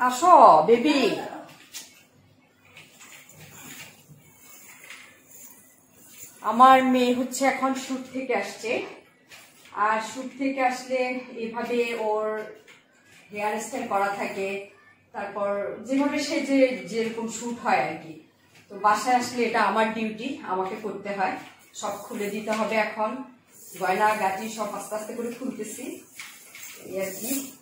আসো, বেবি। আমার মেয়ে হচ্ছে এখন শুট থেকে আসছে। আর শুট থেকে আসলে এভাবে ওর হেয়ার স্টাইল করা থাকে। তারপর যেভাবে সে যে যেরকম শুট হয় আর কি। তো বাসায় আসলে এটা আমার ডিউটি আমাকে করতে হয়। সব খুলে দিতে হবে এখন। গয়না গাটি সব আস্তে আস্তে করে খুলতেছি। আর কি।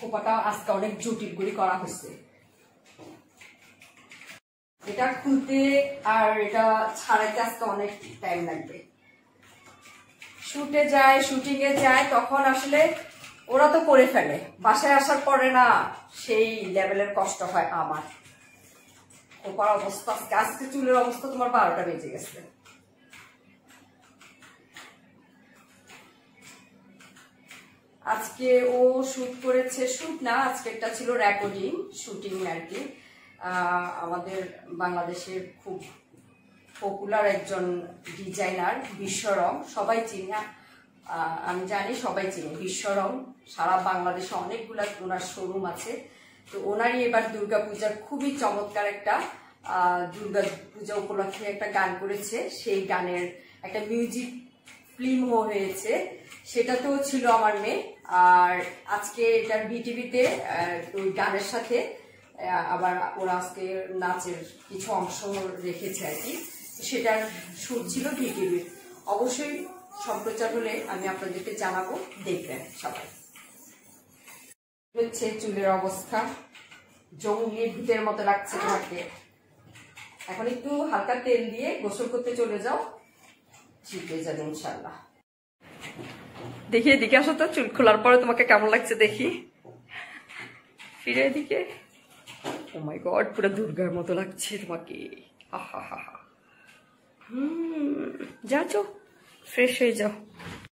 খোপাটা আজকে অনেক জটিল করে করা হয়েছে। এটা খুলতে আর এটা ছাড়াইতে আজকে অনেক টাইম লাগবে। শুটে যায় শুটিং এ যায়, তখন আসলে ওরা তো করে ফেলে। বাসায় আসার পরে না, সেই লেভেলের কষ্ট হয় আমার। খোপার অবস্থা আজকে আজকে চুলের অবস্থা তোমার বারোটা বেজে গেছে। আজকে ও শুট করেছে, শুট না, আজকে একটা ছিল রেকর্ডিং শুটিং আর কি। আমাদের বাংলাদেশের খুব পপুলার একজন ডিজাইনার বিশ্বরং সবাই চিনি। আমি জানি সবাই চিনি বিশ্বরং সারা বাংলাদেশে অনেকগুলা ওনার শোরুম আছে। তো ওনারই এবার দুর্গাপূজার খুবই চমৎকার একটা দুর্গা পূজা উপলক্ষে একটা গান করেছে। সেই গানের একটা মিউজিক ফিল্মও হয়েছে, সেটাতেও ছিল আমার মেয়ে। আর আজকে এটার বিটিভিতে ওই গানের সাথে আবার ওরা আজকে নাচের কিছু অংশ রেখেছে আর কি। সেটার সুর ছিল বিটিভির অবশ্যই সম্প্রচার হলে আমি আপনাদেরকে জানাব, দেখবেন সবাই। হচ্ছে চুলের অবস্থা জঙ্গলি ভূতের মতো লাগছে তোমাকে। এখন একটু হালকা তেল দিয়ে গোসল করতে চলে যাও। যাবে ইনশাল্লাহ দেখি, এদিকে আসো তো, চুল খোলার পরে তোমাকে কেমন লাগছে দেখি। ফিরে এদিকে। ও মাই গড পুরো দুর্গার মতো লাগছে তোমাকে। আহা হা হা হুম চো ফ্রেশ হয়ে যাও।